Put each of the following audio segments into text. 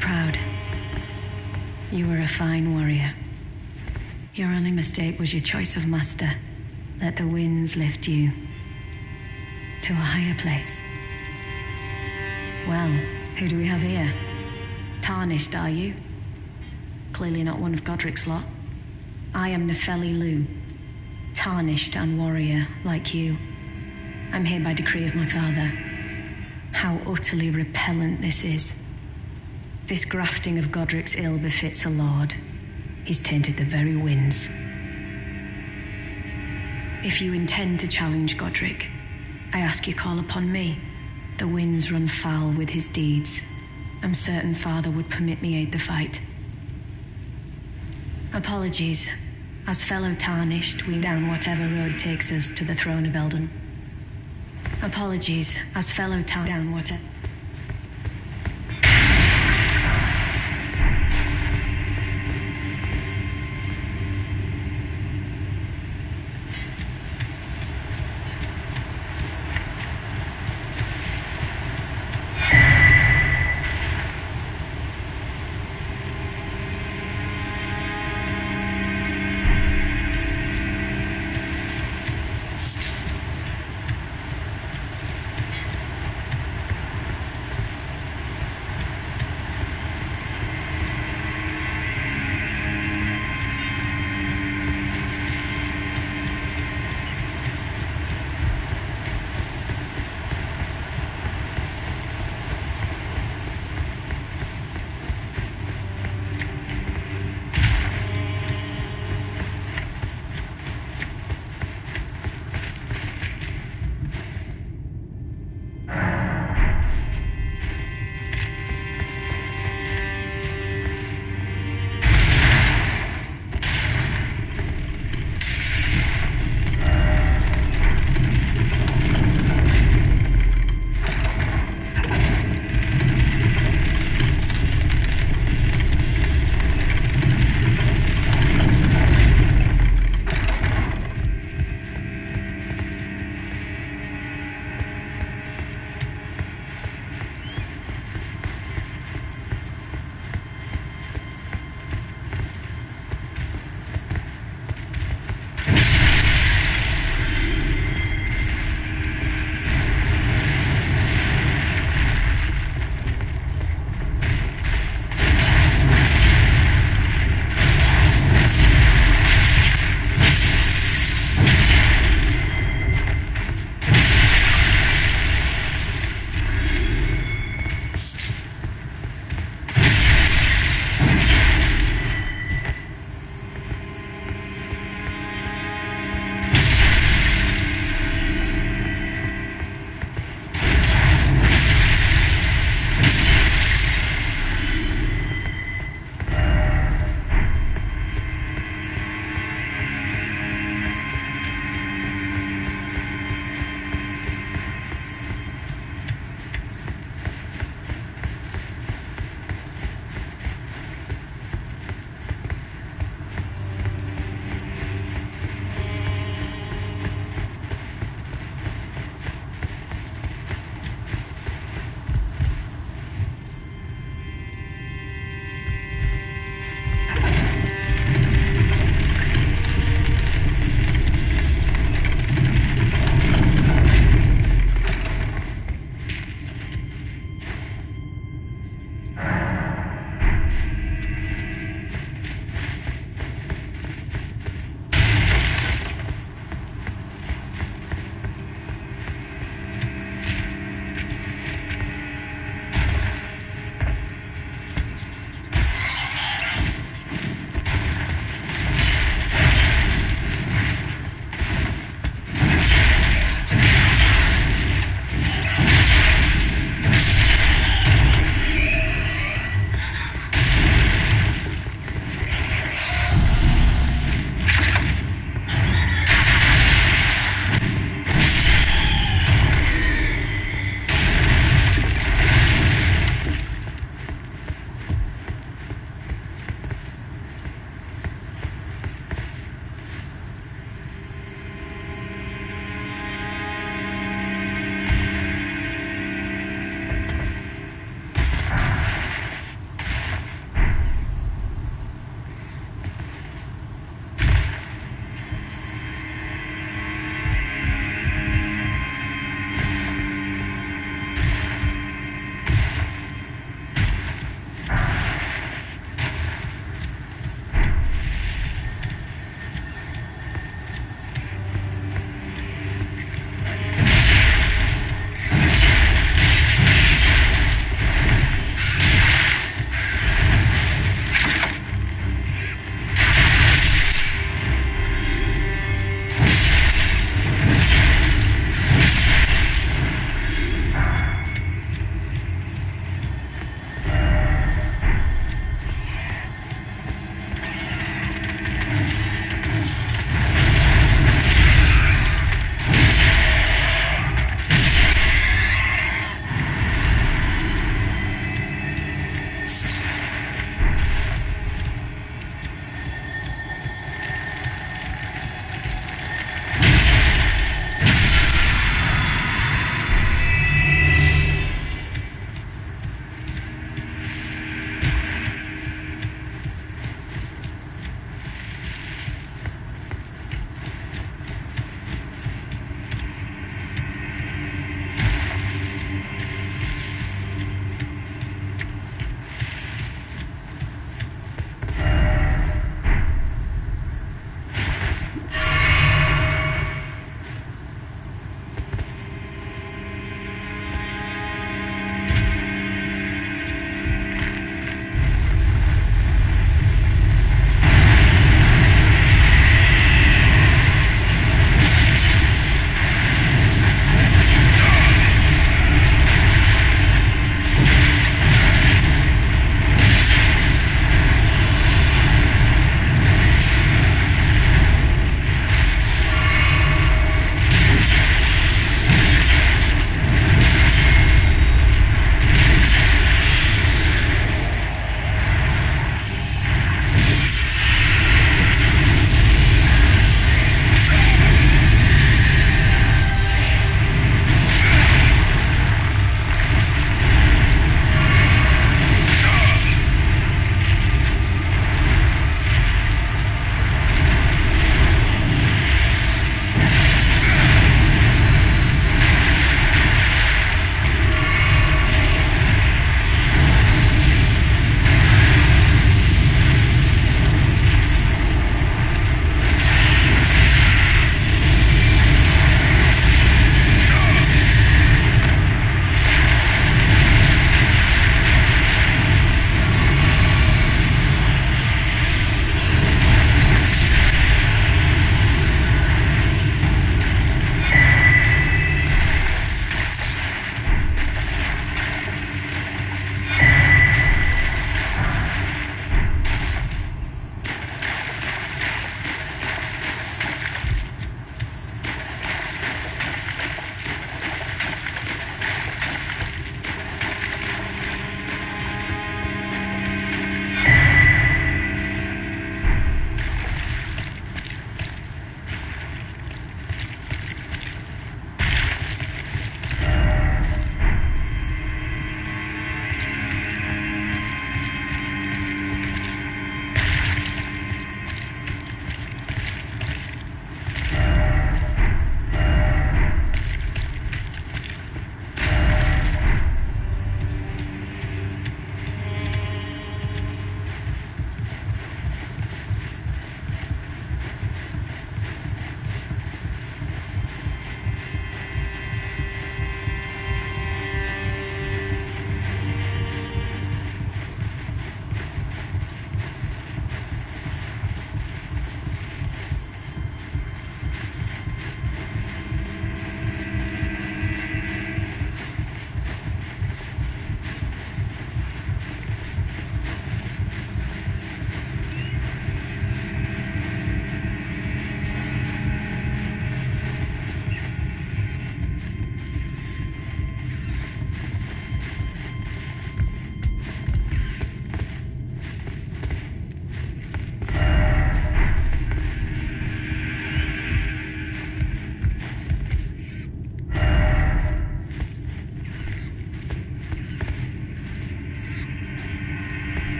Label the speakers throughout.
Speaker 1: Proud. You were a fine warrior. Your only mistake was your choice of master. Let the winds lift you to a higher place. Well, who do we have here? Tarnished, are you? Clearly not one of Godrick's lot. I am Nepheli Loux, tarnished and warrior like you. I'm here by decree of my father. How utterly repellent this is. This grafting of Godrick's ill befits a lord. He's tainted the very winds. If you intend to challenge Godrick, I ask you call upon me. The winds run foul with his deeds. I'm certain father would permit me aid the fight. Apologies. As fellow tarnished, we down whatever road takes us to the throne of Elden. Apologies. As fellow tar down whatever.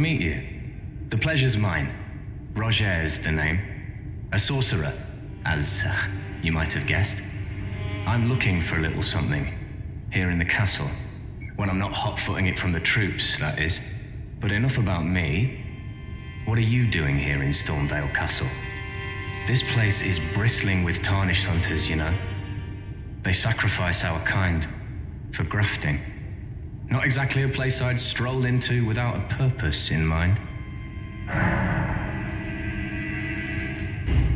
Speaker 2: Meet you. The pleasure's mine. Rogier's the name. A sorcerer, as uh, you might have guessed. I'm looking for a little something here in the castle. When I'm not hot footing it from the troops, that is. But enough about me. What are you doing here in Stormveil Castle? This place is bristling with tarnished hunters, you know. They sacrifice our kind for grafting. Not exactly a place I'd stroll into without a purpose in mind.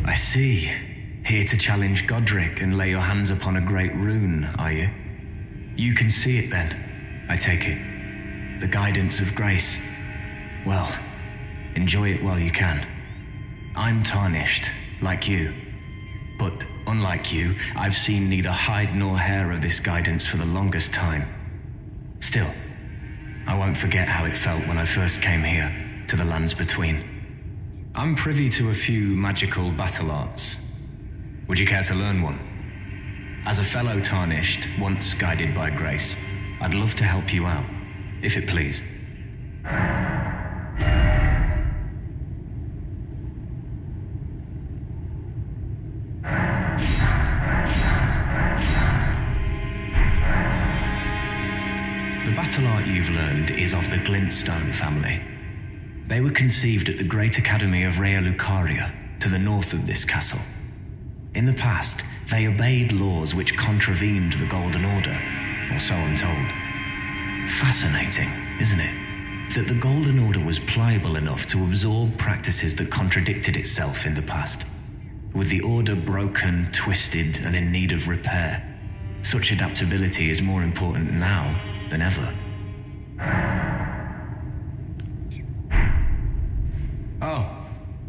Speaker 2: I see. Here to challenge Godrick and lay your hands upon a great rune, are you? You can see it then, I take it. The guidance of grace. Well, enjoy it while you can. I'm tarnished, like you. But unlike you, I've seen neither hide nor hair of this guidance for the longest time. Still, I won't forget how it felt when I first came here, to the lands between. I'm privy to a few magical battle arts. Would you care to learn one? As a fellow tarnished, once guided by grace, I'd love to help you out, if it please. You've learned is of the Glintstone family. They were conceived at the Great Academy of Raya Lucaria, to the north of this castle. In the past, they obeyed laws which contravened the Golden Order, or so I'm told. Fascinating, isn't it? That the Golden Order was pliable enough to absorb practices that contradicted itself in the past. With the Order broken, twisted, and in need of repair, such adaptability is more important now than ever.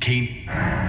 Speaker 2: Keen.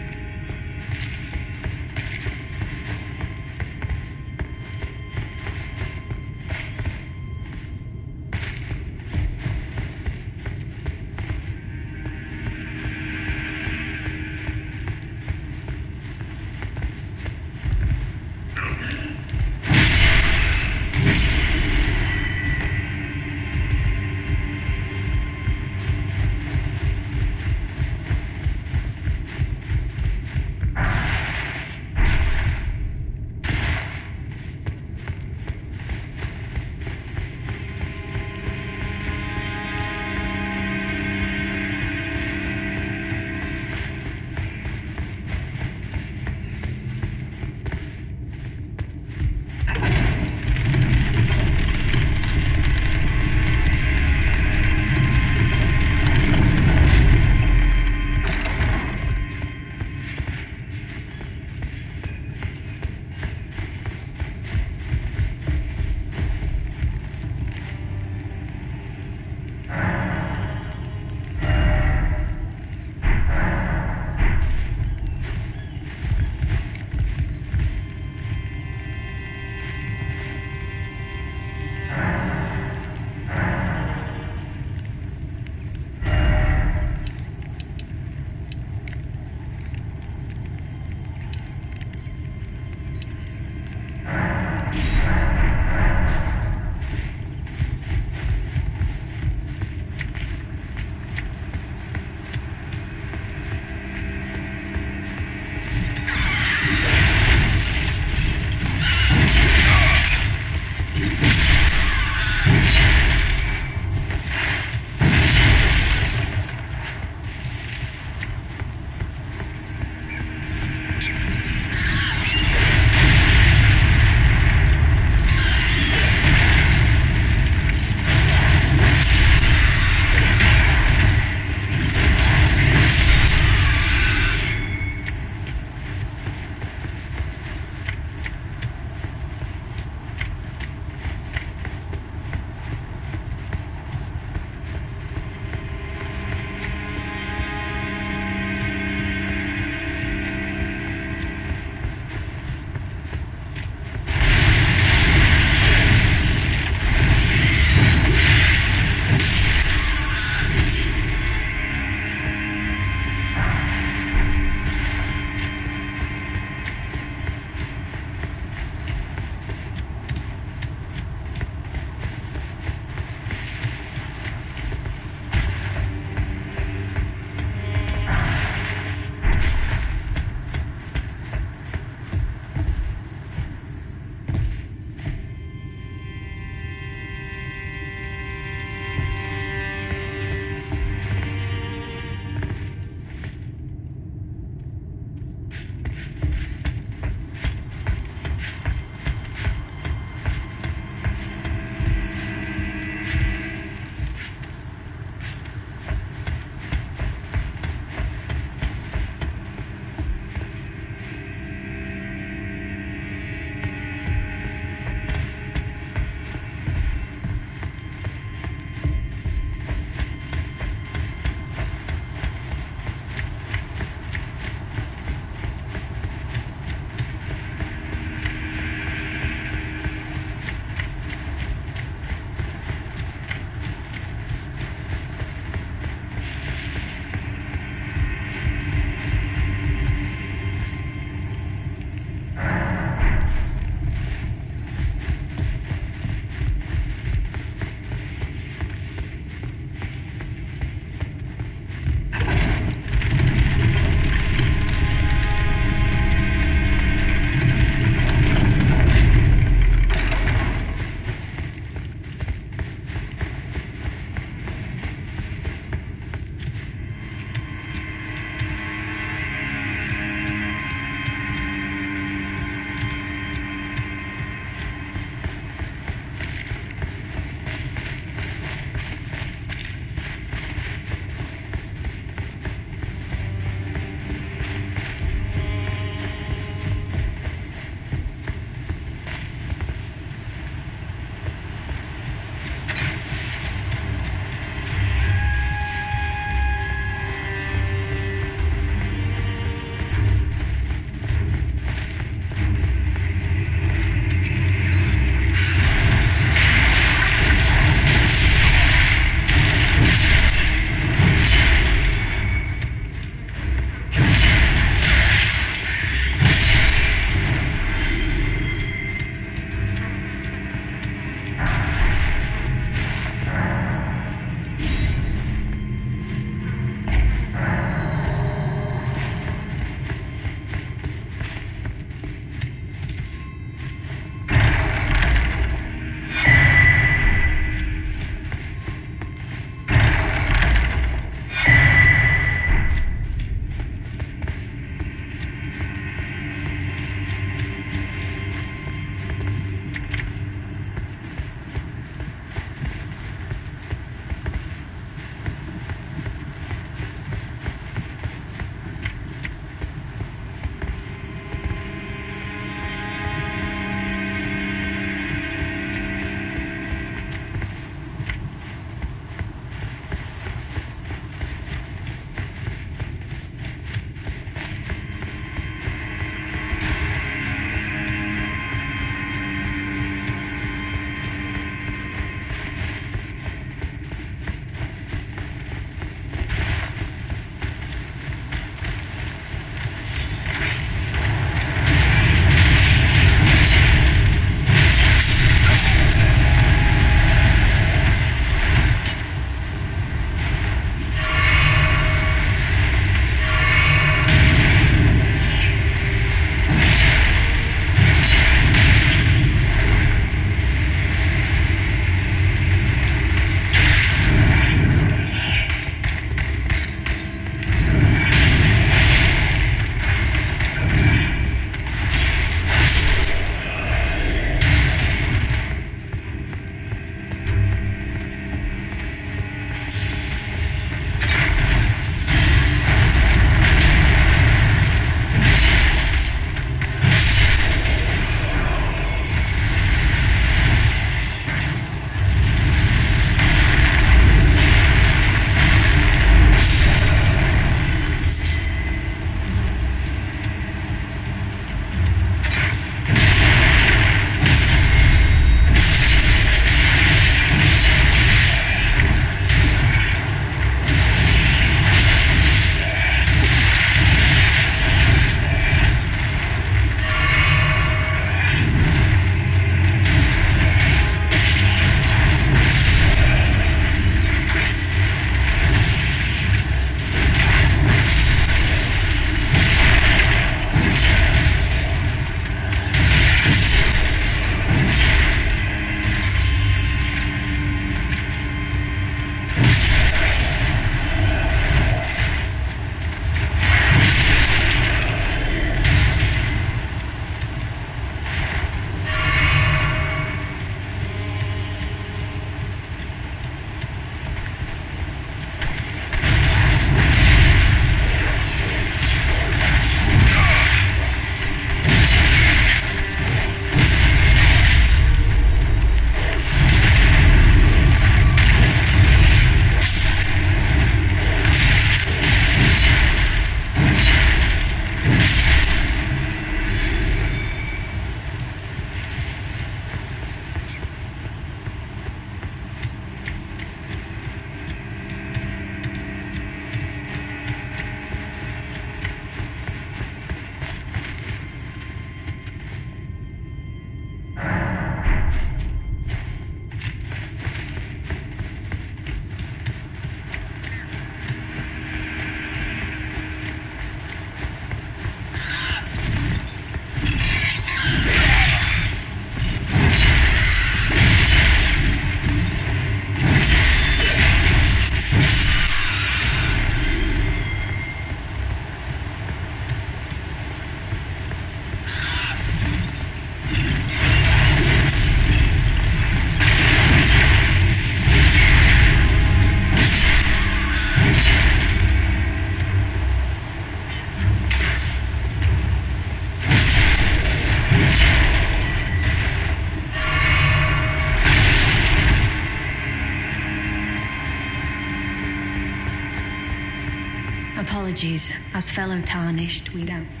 Speaker 1: Apologies. As fellow tarnished, we don't.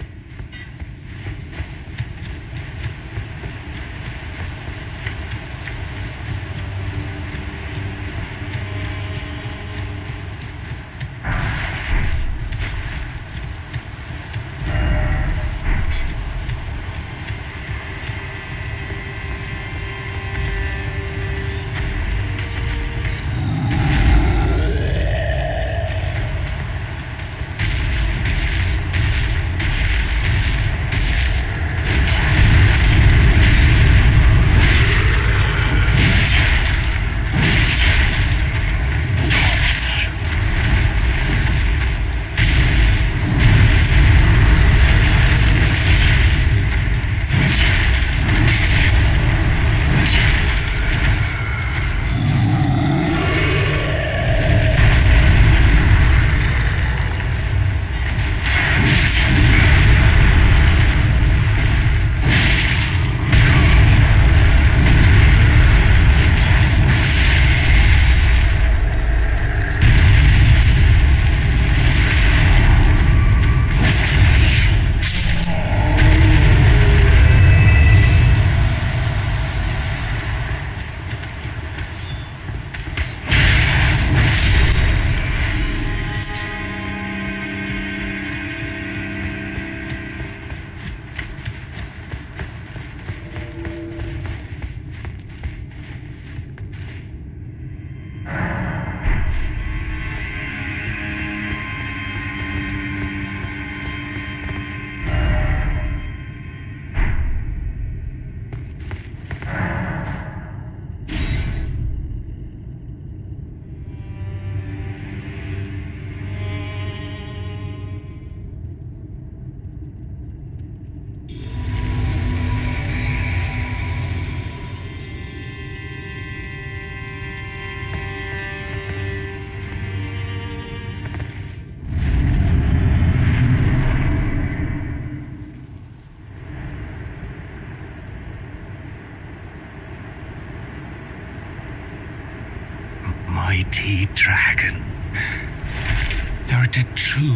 Speaker 3: True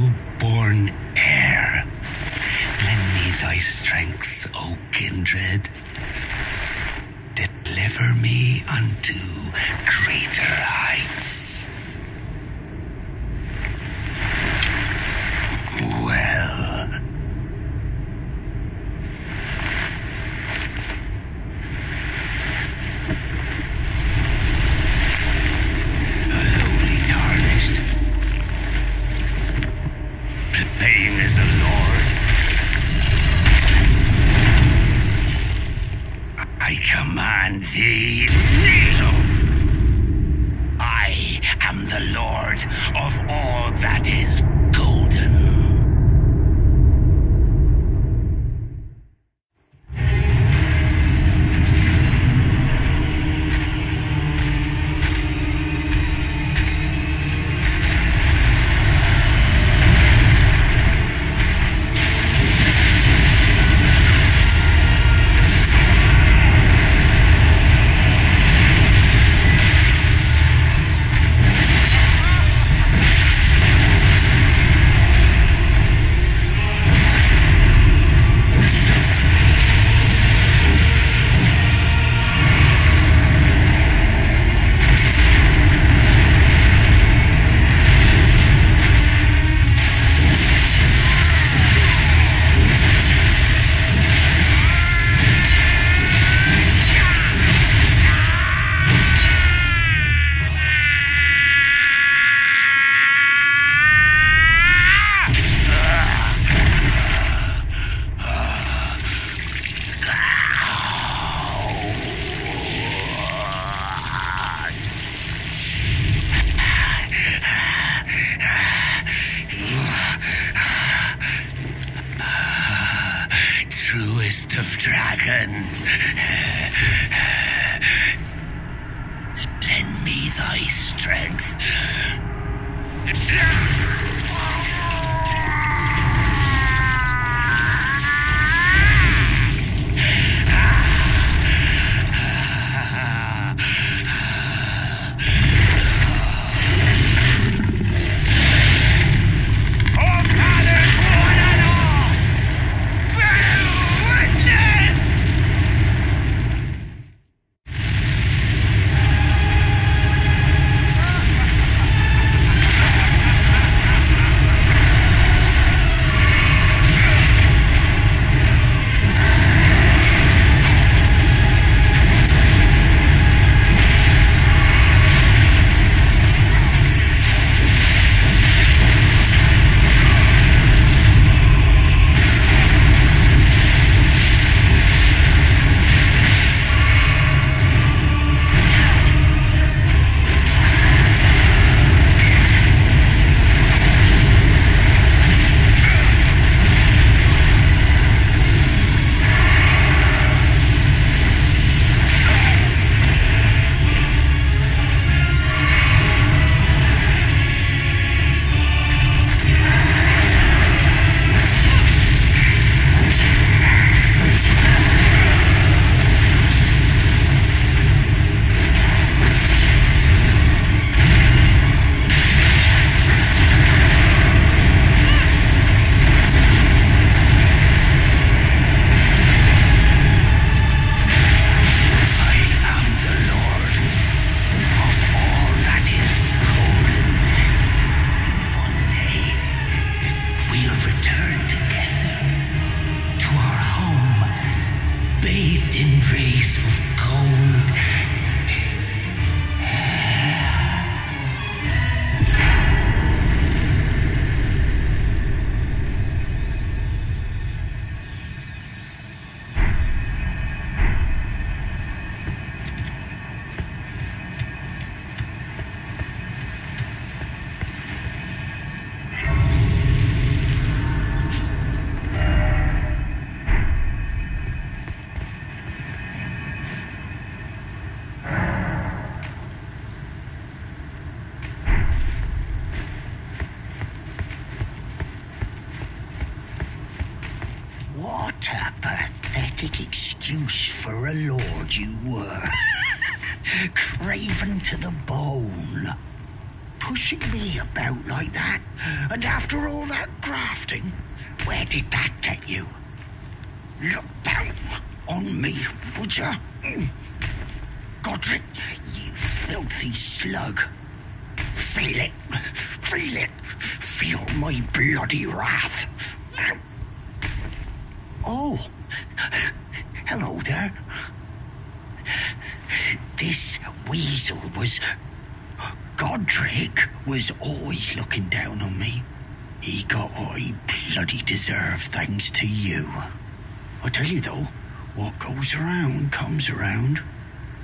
Speaker 3: was around,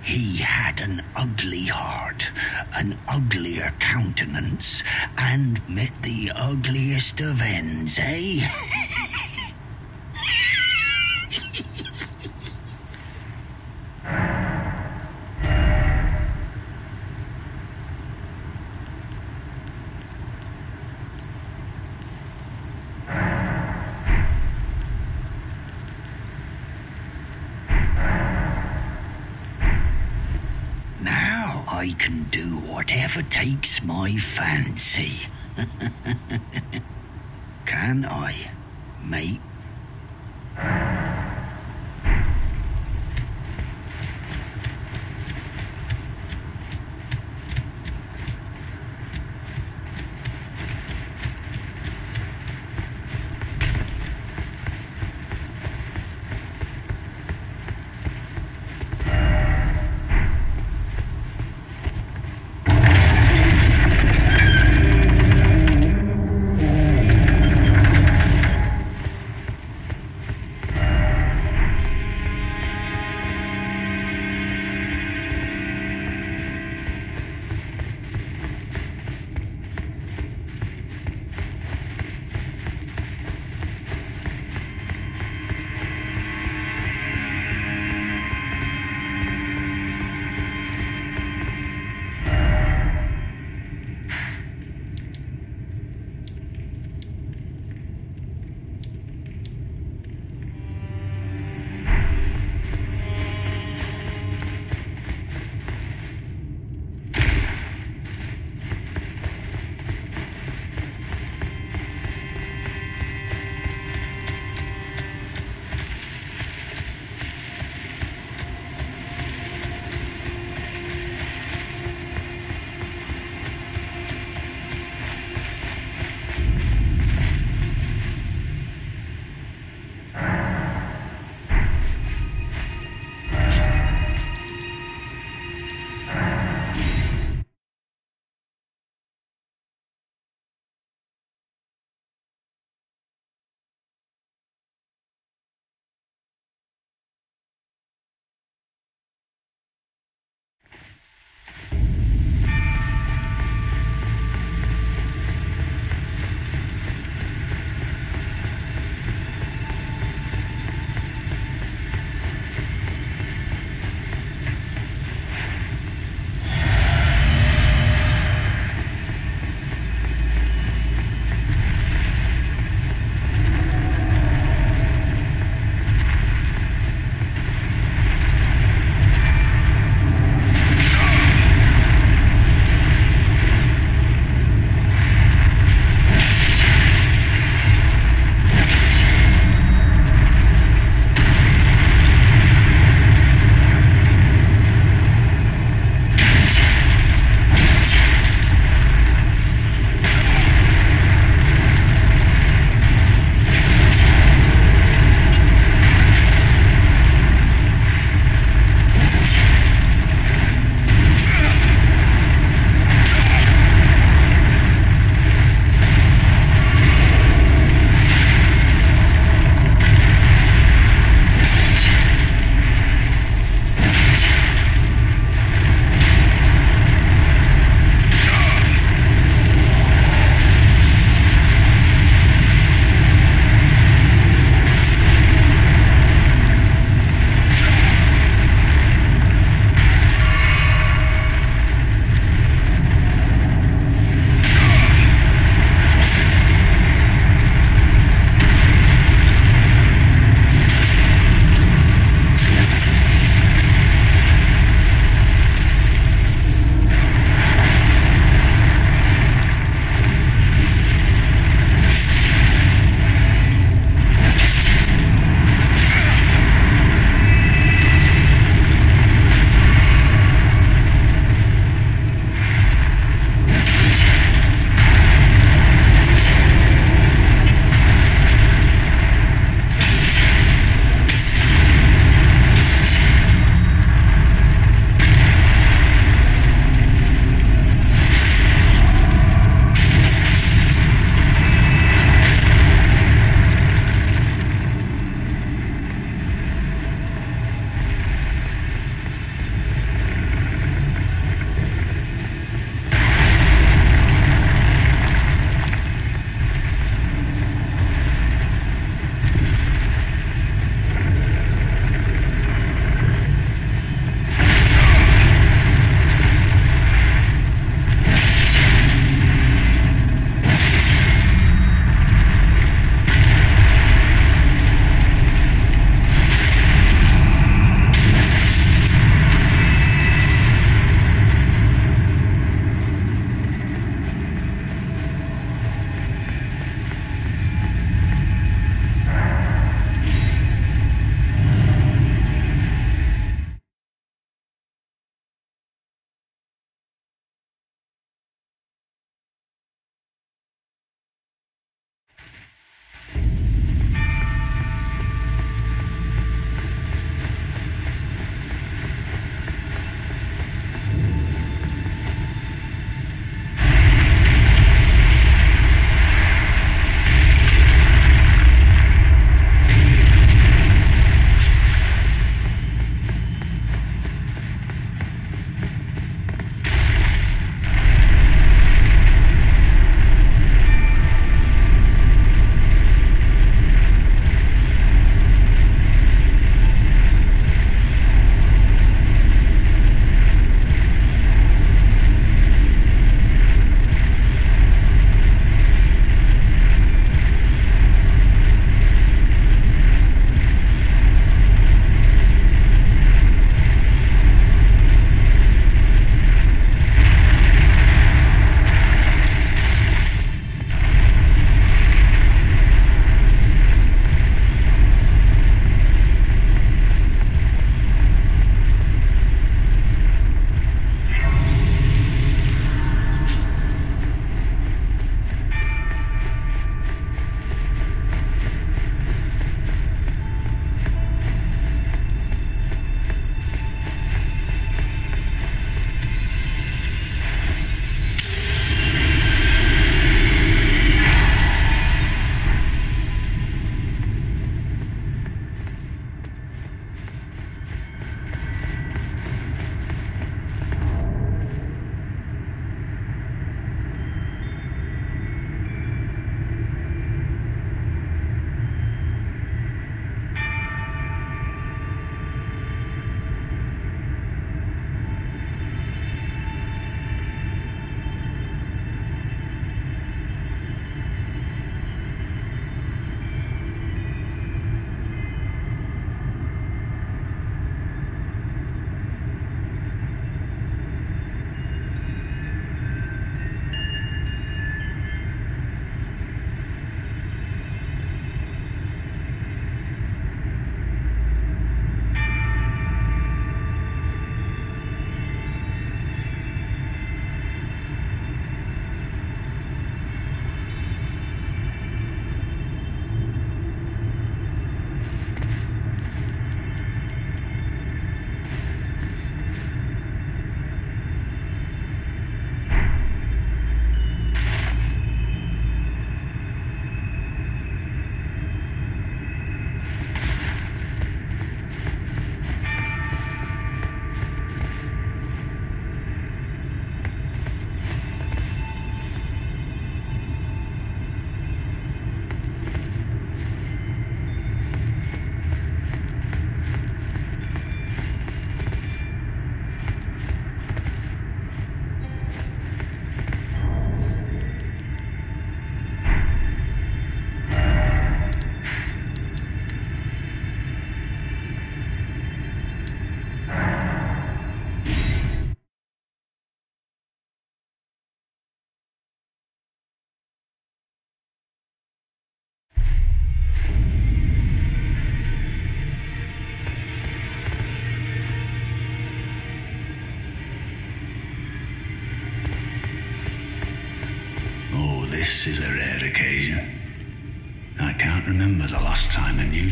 Speaker 3: he had an ugly heart, an uglier countenance, and met the ugliest of ends, eh? I can do whatever takes my fancy. can I
Speaker 4: make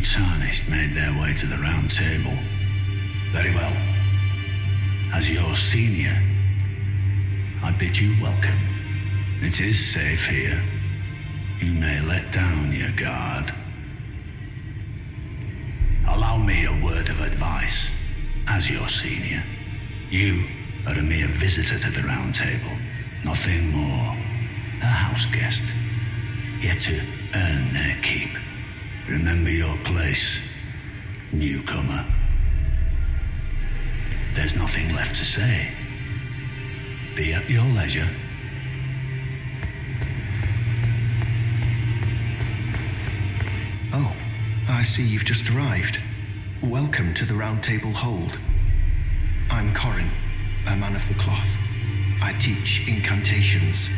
Speaker 4: tarnished made their way to the round table. Very well. As your senior, I bid you welcome. It is safe here. You may let down your guard. Allow me a word of advice. As your senior, you are a mere visitor to the round table. Nothing more. A house guest. Yet to earn their keep. Remember your place, newcomer. There's nothing left to say. Be at your leisure.
Speaker 5: Oh, I see you've just arrived. Welcome to the Round Table Hold. I'm Corhyn, a man of the cloth. I teach incantations,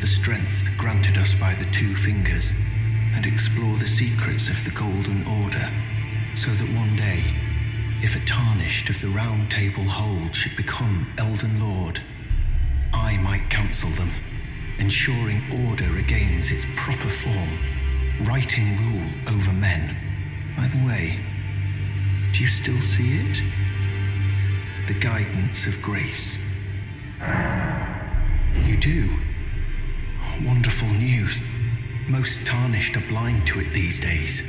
Speaker 5: the strength granted us by the two fingers, and explore the secrets of the Golden Order, so that one day, if a tarnished of the Round Table Hold should become Elden Lord, I might counsel them, ensuring order regains its proper form, righting rule over men. By the way, do you still see it? The guidance of grace. You do. Wonderful news. Most tarnished are blind to it these days.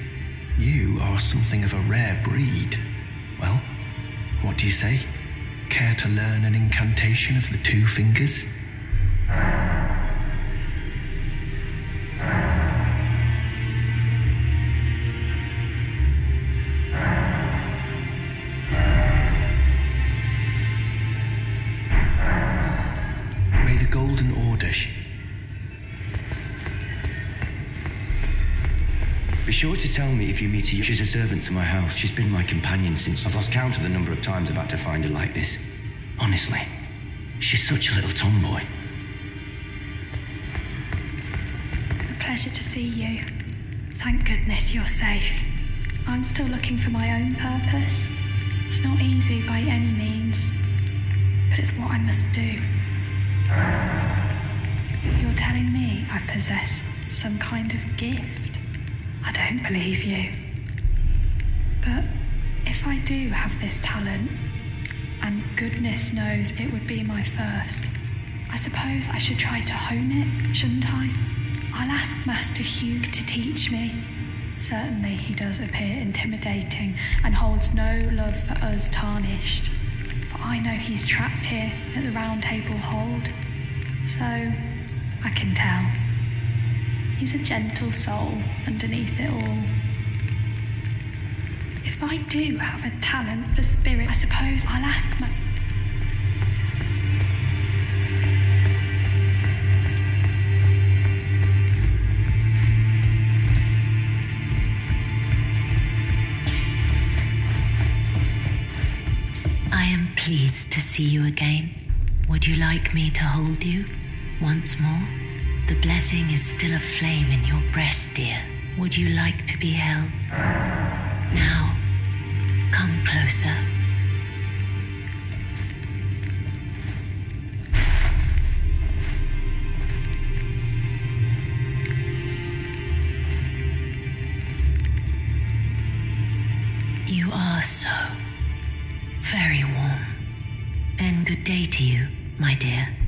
Speaker 5: You are something of a rare breed. Well, what do you say? Care to learn an incantation of the two fingers?
Speaker 6: You. She's a servant to my house. She's been my companion since I've lost count of the number of times I've had to find her like this. Honestly, she's such a little tomboy.
Speaker 7: A pleasure to see you. Thank goodness you're safe. I'm still looking for my own purpose. It's not easy by any means, but it's what I must do. You're telling me I possess some kind of gift? I don't believe you. But if I do have this talent, and goodness knows it would be my first, I suppose I should try to hone it, shouldn't I? I'll ask Master Hewg to teach me. Certainly he does appear intimidating and holds no love for us tarnished. But I know he's trapped here at the round table hold. So I can tell. He's a gentle soul underneath it all. If I do have a talent for spirit, I suppose I'll ask my.
Speaker 8: I am pleased to see you again. Would you like me to hold you once more? The blessing is still aflame in your breast, dear. Would you like to be held? Now, come closer. You are so very warm. Then good day to you, my dear.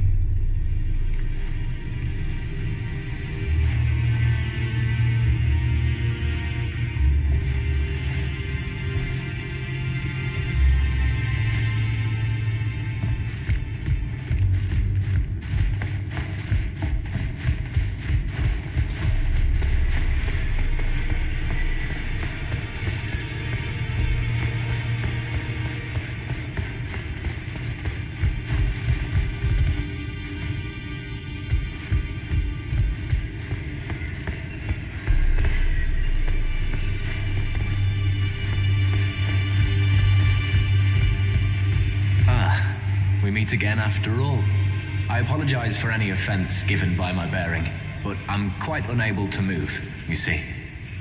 Speaker 5: Apologize for any offense given by my bearing, but I'm quite unable to move, you see.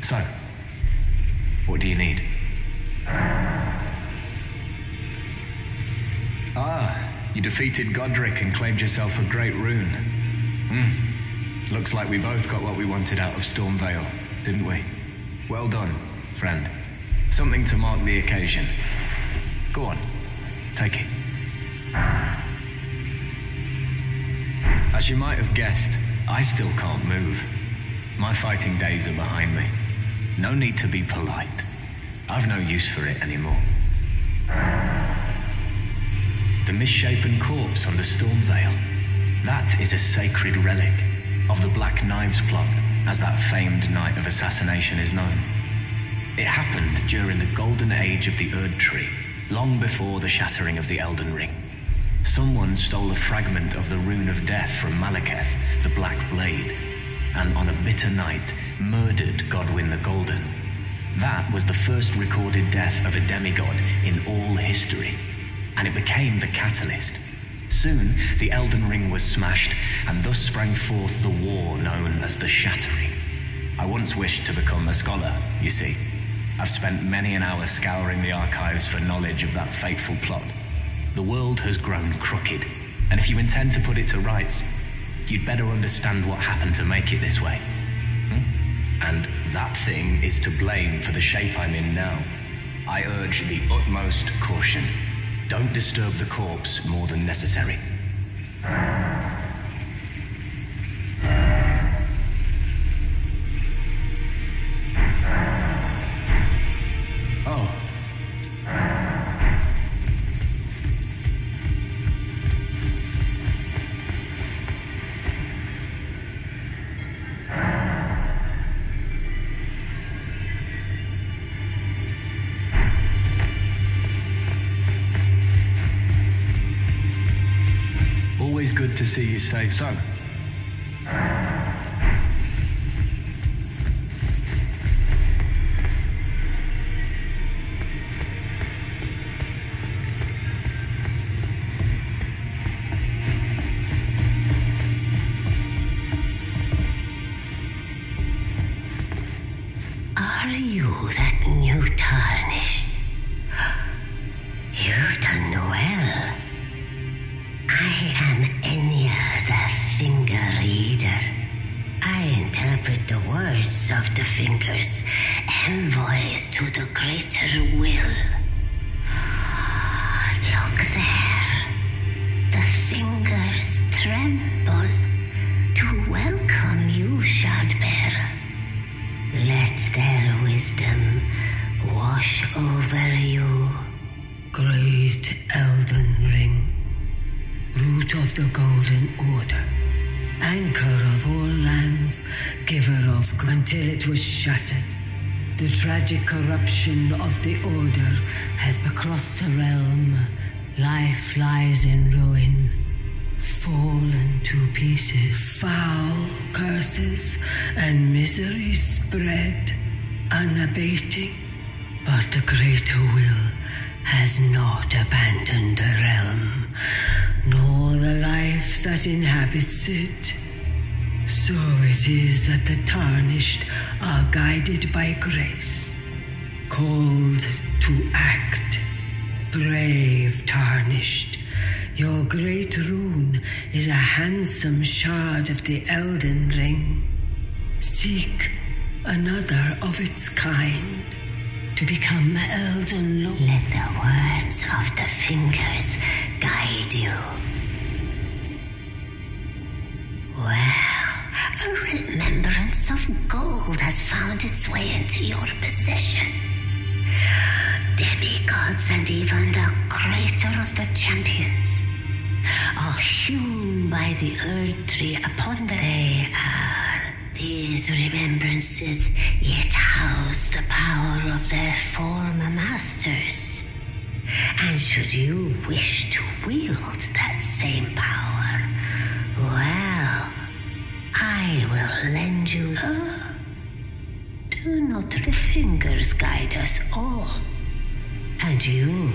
Speaker 5: So, what do you need? Ah, you defeated Godrick and claimed yourself a great rune. Hmm.
Speaker 2: Looks like we both got what we wanted out of Stormveil, didn't we? Well done, friend. Something to mark the occasion. Go on, take it. As you might have guessed, I still can't move. My fighting days are behind me. No need to be polite. I've no use for it anymore. The misshapen corpse under Stormveil. That is a sacred relic of the Black Knives plot, as that famed night of assassination is known. It happened during the golden age of the Erd Tree, long before the shattering of the Elden Ring. Someone stole a fragment of the Rune of Death from Maliketh, the Black Blade, and on a bitter night murdered Godwyn the Golden. That was the first recorded death of a demigod in all history, and it became the catalyst. Soon, the Elden Ring was smashed, and thus sprang forth the war known as the Shattering. I once wished to become a scholar, you see. I've spent many an hour scouring the archives for knowledge of that fateful plot. The world has grown crooked, and if you intend to put it to rights, you'd better understand what happened to make it this way. Hmm? And that thing is to blame for the shape I'm in now. I urge the utmost caution. Don't disturb the corpse more than necessary. Good to see you safe. So,
Speaker 9: envoys to the greater will. Look there. The fingers tremble to welcome you, Shardbearer. Let their wisdom wash over you.
Speaker 10: Great Elden Ring, root of the Golden Order, anchor of all lands, giver of until it was shattered. The tragic corruption of the Order has across the realm. Life lies in ruin, fallen to pieces. Foul curses and misery spread, unabating. But the greater will has not abandoned the realm, nor the life that inhabits it. So it is that the tarnished are guided by grace, called to act. Brave tarnished, your great rune is a handsome shard of the Elden Ring. Seek another of its kind to become Elden Lord.
Speaker 9: Let the words of the fingers guide you. Well, a remembrance of gold has found its way into your possession. Demigods and even the greater of the champions are hewn by the Erd Tree upon the they are. These remembrances yet house the power of their former masters. And should you wish to wield that same power, well, I will lend you the. Do not the fingers guide us all? And you.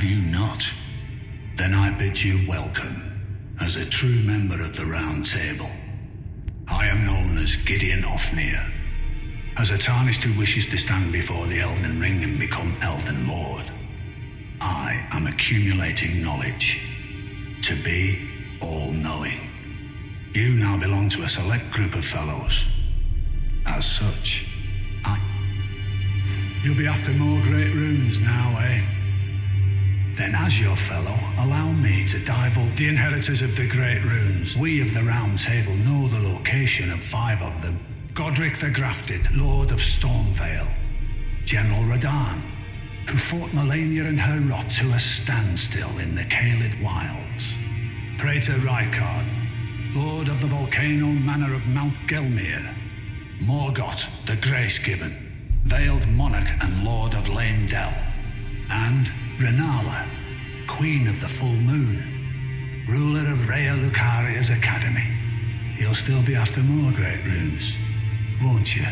Speaker 4: Have you not? Then I bid you welcome as a true member of the Round Table. I am known as Gideon Ofnir, as a tarnished who wishes to stand before the Elden Ring and become Elden Lord. I am accumulating knowledge to be all knowing. You now belong to a select group of fellows. As such, I. You'll be after more great runes now, eh? Then, as your fellow, allow me to divulge the inheritors of the great runes. We of the Round Table know the location of five of them. Godrick the Grafted, Lord of Stormveil, General Radahn, who fought Malenia and her rot to a standstill in the Caelid Wilds, Praetor Rykard, Lord of the volcano manor of Mount Gelmir, Morgott the Grace Given, Veiled Monarch and Lord of Leyndell. and Rennala, Queen of the Full Moon, ruler of Raya Lucaria's Academy. You'll still be after more great runes, won't you?